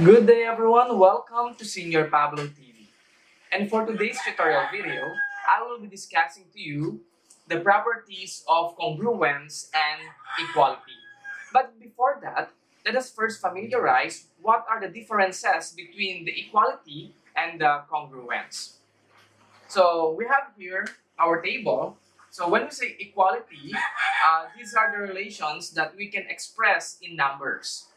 Good day everyone, welcome to Señor Pablo TV. And for today's tutorial video, I will be discussing to you the properties of congruence and equality. But before that, let us first familiarize what are the differences between the equality and the congruence. So we have here our table. So when we say equality, uh, these are the relations that we can express in numbers.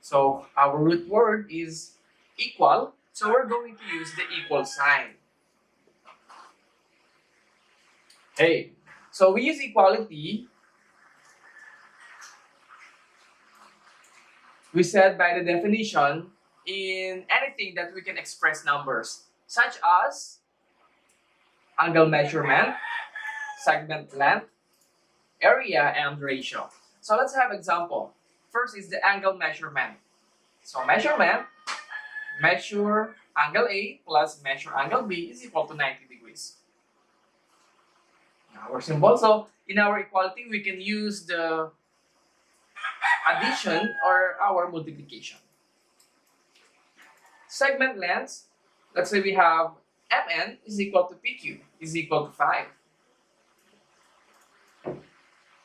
So our root word is equal. So we're going to use the equal sign. Hey, so we use equality. We said by the definition in anything that we can express numbers, such as angle measurement, segment length, area, and ratio. So let's have example. First is the angle measurement. So measurement, measure angle A plus measure angle B is equal to 90 degrees. Our symbol. So in our equality, we can use the addition or our multiplication. Segment length, let's say we have MN is equal to PQ is equal to 5.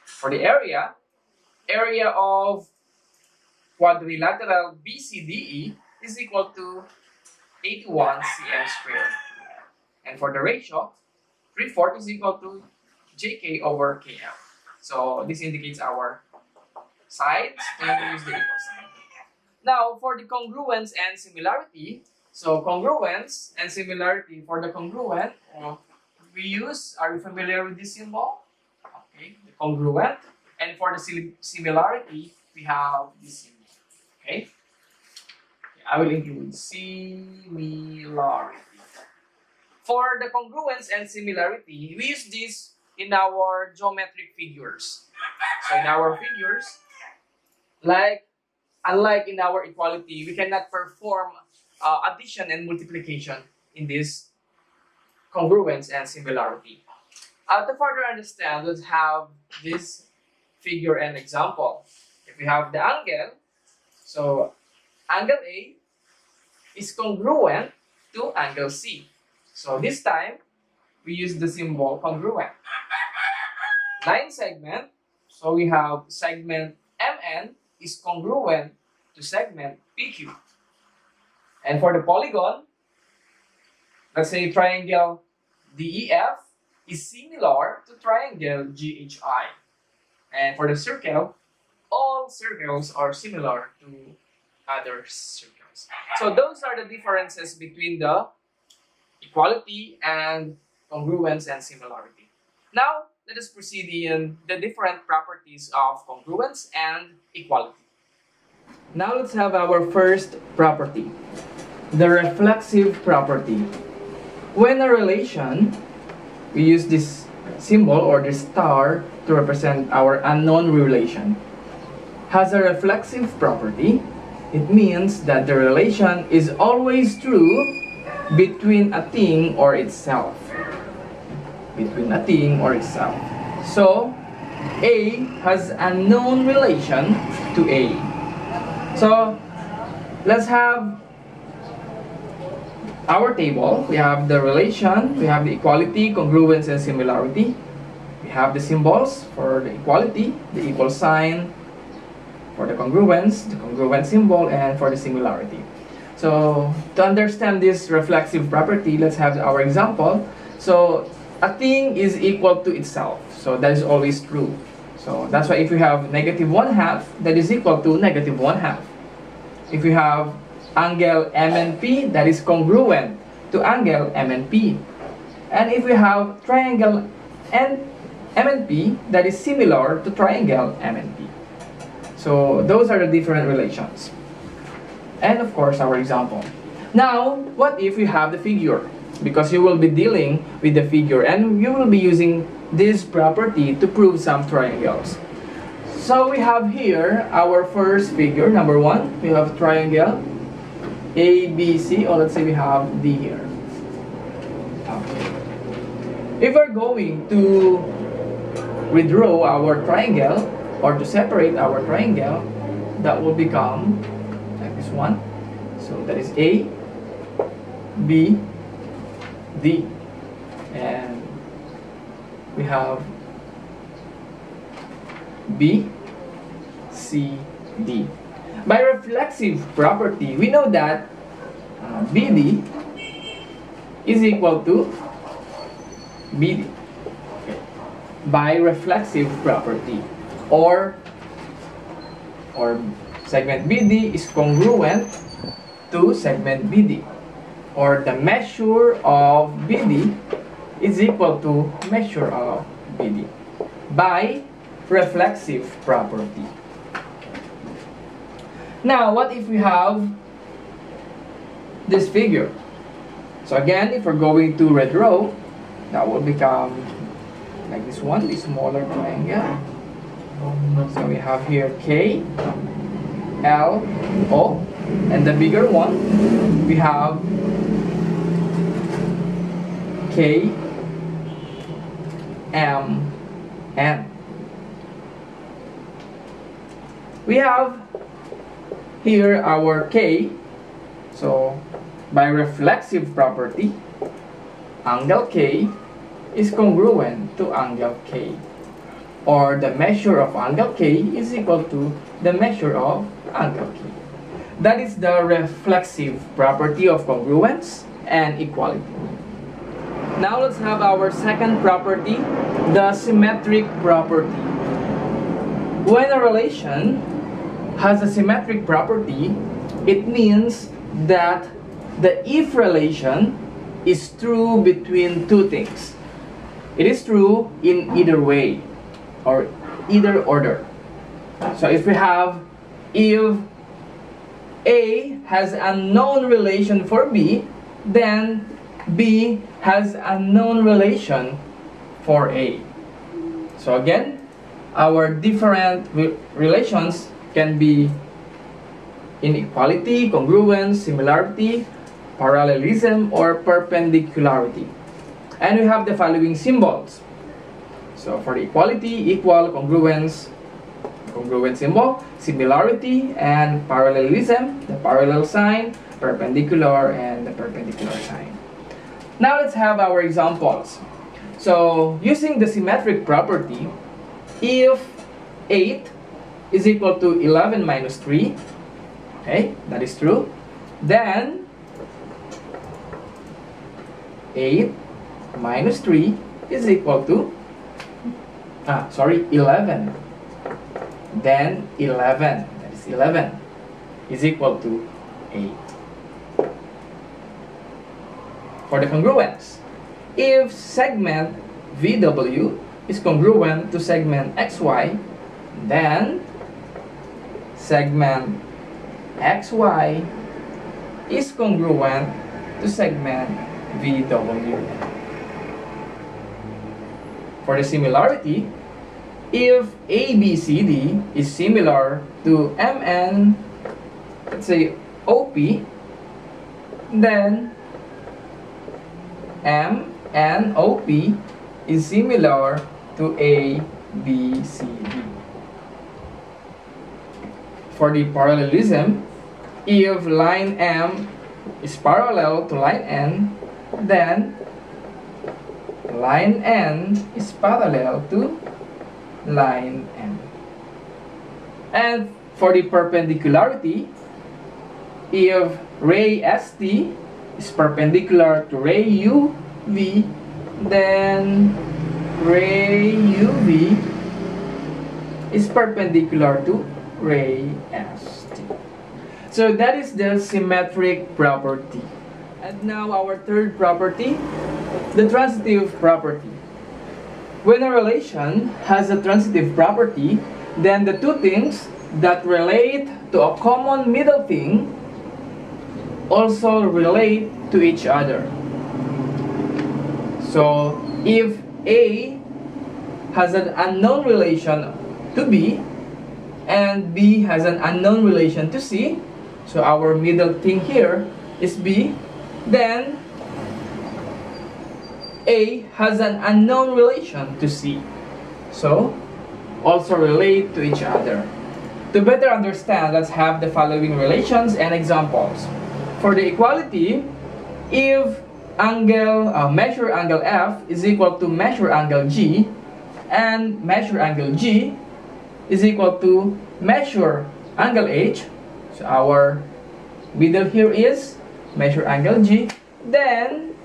For the area, area of quadrilateral BCDE is equal to 81 cm squared. And for the ratio, 3 4 is equal to JK over KL. So this indicates our sides and we use the equal sign. Now for the congruence and similarity, so congruence and similarity for the congruent, uh, we use, are you familiar with this symbol? Okay, the congruent. And for the similarity, we have this symbol. Okay? I will include similarity. For the congruence and similarity, we use this in our geometric figures. So in our figures, like unlike in our equality, we cannot perform uh, addition and multiplication in this congruence and similarity. Uh, to further understand, let's have this figure and example. If we have the angle, so angle A is congruent to angle C. So this time, we use the symbol congruent. Line segment, so we have segment MN is congruent to segment PQ. And for the polygon, let's say triangle DEF is similar to triangle GHI. And for the circle, all circles are similar to other circles. So those are the differences between the equality and congruence and similarity. Now, let us proceed in the different properties of congruence and equality. Now let's have our first property, the reflexive property. When a relation, we use this symbol or the star to represent our unknown relation has a reflexive property, it means that the relation is always true between a thing or itself. Between a thing or itself. So, A has a known relation to A. So, let's have our table. We have the relation, we have the equality, congruence, and similarity. We have the symbols for the equality, the equal sign, for the congruence, the congruent symbol, and for the similarity. So to understand this reflexive property, let's have our example. So a thing is equal to itself. So that is always true. So that's why if we have negative 1 half, that is equal to negative 1 half. If we have angle MNP, that is congruent to angle MNP. And if we have triangle N MNP, that is similar to triangle MNP. So those are the different relations. And of course, our example. Now, what if we have the figure? Because you will be dealing with the figure and you will be using this property to prove some triangles. So we have here our first figure, number one. We have triangle ABC, or oh, let's say we have D here. Okay. If we're going to withdraw our triangle, or to separate our triangle, that will become like this one. So that is A, B, D. And we have B, C, D. By reflexive property, we know that uh, BD is equal to BD okay. by reflexive property or or segment BD is congruent to segment BD or the measure of BD is equal to measure of BD by reflexive property. Now, what if we have this figure? So again, if we're going to red row, that will become like this one, the smaller triangle. So we have here K, L, O, and the bigger one, we have K, M, N. We have here our K, so by reflexive property, angle K is congruent to angle K or the measure of angle K is equal to the measure of angle K. That is the reflexive property of congruence and equality. Now let's have our second property, the symmetric property. When a relation has a symmetric property, it means that the if relation is true between two things. It is true in either way or either order. So if we have if A has a known relation for B, then B has a known relation for A. So again, our different re relations can be inequality, congruence, similarity, parallelism, or perpendicularity. And we have the following symbols. So for the equality, equal, congruence, congruent symbol, similarity, and parallelism, the parallel sign, perpendicular, and the perpendicular sign. Now let's have our examples. So using the symmetric property, if 8 is equal to 11 minus 3, okay, that is true, then 8 minus 3 is equal to, ah, sorry, 11. Then 11, that is 11, is equal to 8. For the congruence, if segment VW is congruent to segment XY, then segment XY is congruent to segment VW. For the similarity, if ABCD is similar to MN, let's say OP, then MNOP is similar to ABCD. For the parallelism, if line M is parallel to line N, then line N is parallel to line M. And for the perpendicularity, if ray ST is perpendicular to ray UV, then ray UV is perpendicular to ray ST. So that is the symmetric property. And now our third property, the transitive property. When a relation has a transitive property, then the two things that relate to a common middle thing also relate to each other. So if A has an unknown relation to B and B has an unknown relation to C, so our middle thing here is B, then A has an unknown relation to C. So also relate to each other. To better understand, let's have the following relations and examples. for the equality, if angle uh, measure angle F is equal to measure angle G and measure angle G is equal to measure angle H so our middle here is measure angle G then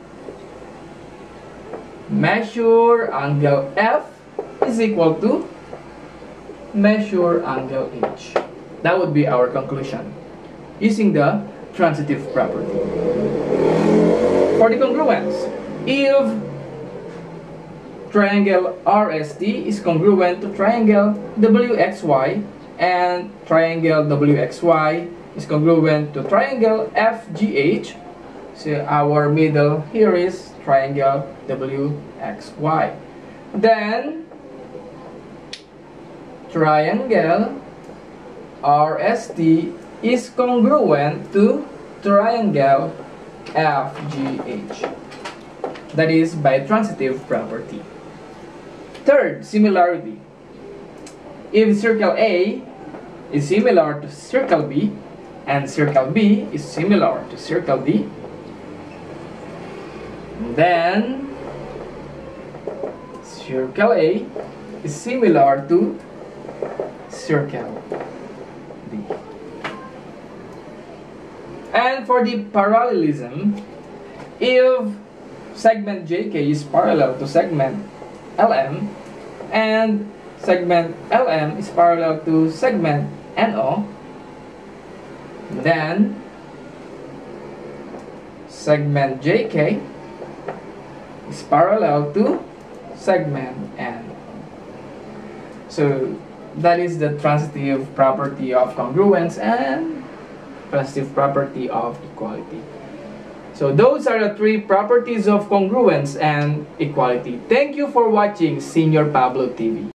measure angle F is equal to measure angle H. That would be our conclusion using the transitive property. For the congruence, if triangle RST is congruent to triangle WXY and triangle WXY is congruent to triangle FGH, so our middle here is triangle WXY. Then triangle RST is congruent to triangle FGH. That is by transitive property. Third, similarity. If circle A is similar to circle B and circle B is similar to circle D, then circle A is similar to circle D. And for the parallelism, if segment JK is parallel to segment LM and segment LM is parallel to segment NO, then segment JK is parallel to segment N. So that is the transitive property of congruence and transitive property of equality. So those are the three properties of congruence and equality. Thank you for watching Señor Pablo TV.